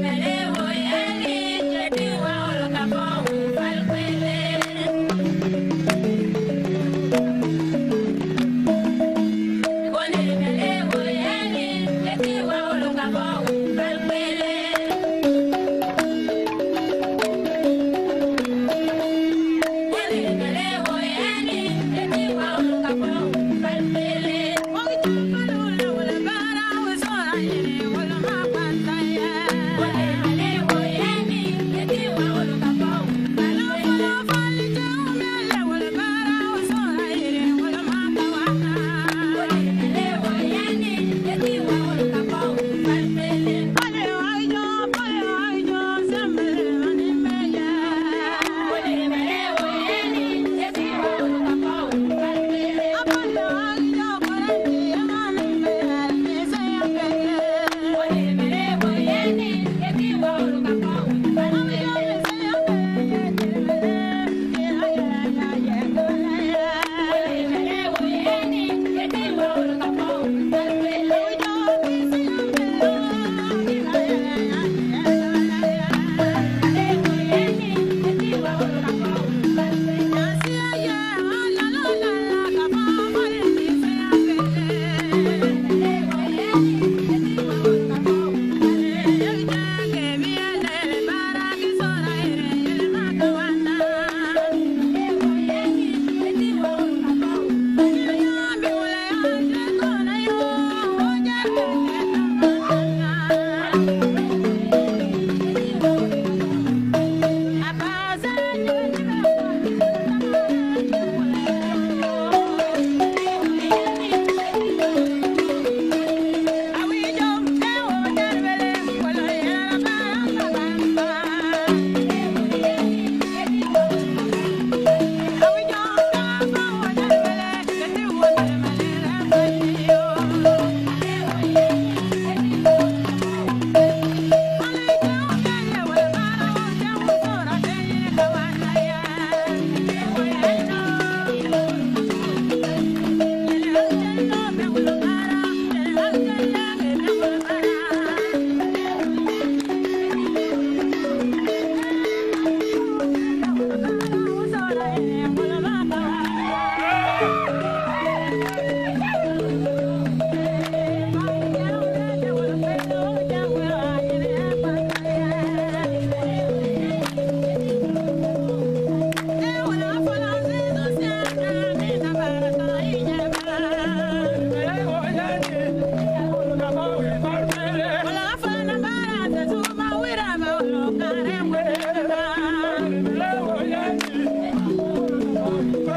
me.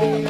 Bye.